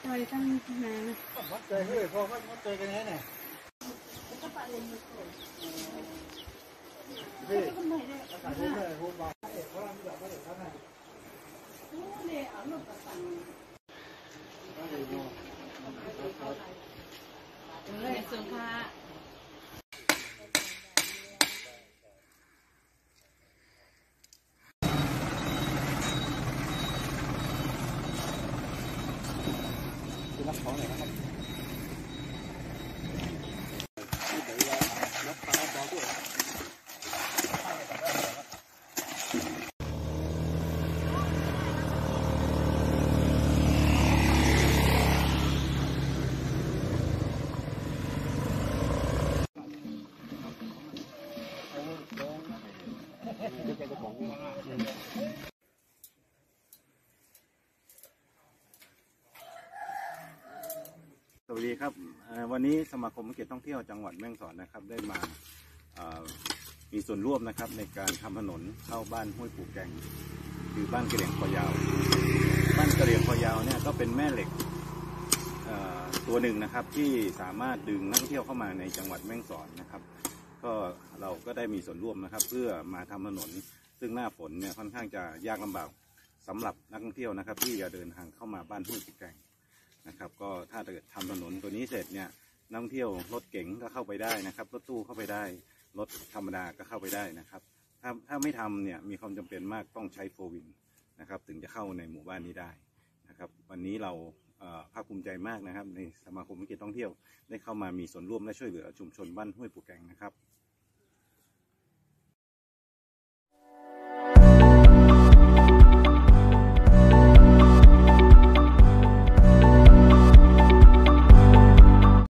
เคยตั้งนานมัดใจเฮ้ยพอมัดใจกันแค่ไหนนี่นี่ยอากาศดีเลยร่มมากเพราะเราอยู่แบบใกล้ๆข้างในโอ้เด้อเอาหมดกับสั่ง có này không? สวัสดีครับวันนี้สมาคมธุรกิจท่องเที่ยวจังหวัดแม่ฮ่องสอนนะครับได้มามีส่วนร่วมนะครับในการทำถนนเข้าบ้านห้วยปูแกงคือบ้านกระเหลี่ยงคอยาว บ้านกระเหลี่ยงคอยาวเนี่ยก็เป็นแม่เหล็กตัวหนึ่งนะครับที่สามารถดึงนักท่องเที่ยวเข้ามาในจังหวัดแม่ฮ่องสอนนะครับ ก็เราก็ได้มีส่วนร่วมนะครับ เพื่อมาทำถนน ซึ่งหน้าฝนเนี่ยค่อนข้างจะยากลำบากสำหรับนักท่องเที่ยวนะครับ ที่จะเดินทางเข้ามาบ้านห้วยปูแกง ถ้าเกิดทำถนนตัวนี้เสร็จเนี่ยนักท่องเที่ยวรถเก๋งก็เข้าไปได้นะครับ รถตู้เข้าไปได้ รถธรรมดาก็เข้าไปได้นะครับ ถ้าถ้าไม่ทำเนี่ยมีความจำเป็นมากต้องใช้โฟวินนะครับถึงจะเข้าในหมู่บ้านนี้ได้นะครับวันนี้เราภาคภูมิใจมากนะครับ ในสมาคมวิกิจท่องเที่ยวได้เข้ามามีส่วนร่วมและช่วยเหลือชุมชนบ้านห้วยปูแกงนะครับ